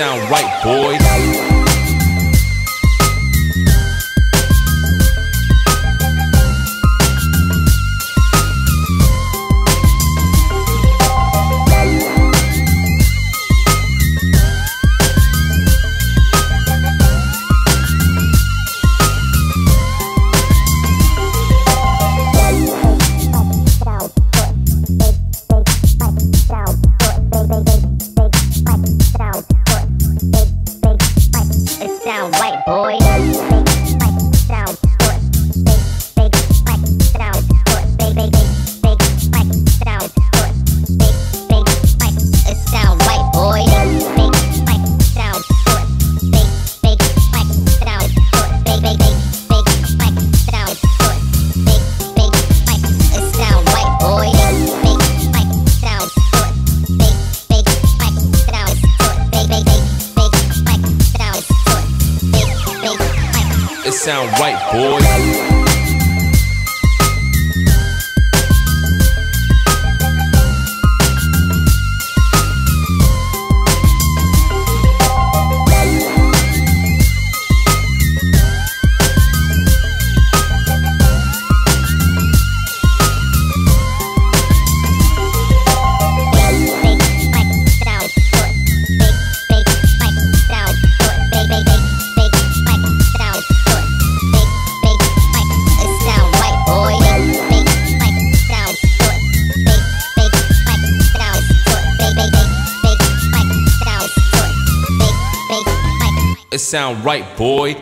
Sound right, boys. down, white boy. Sound right, boy. Sound right, boy.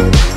Thank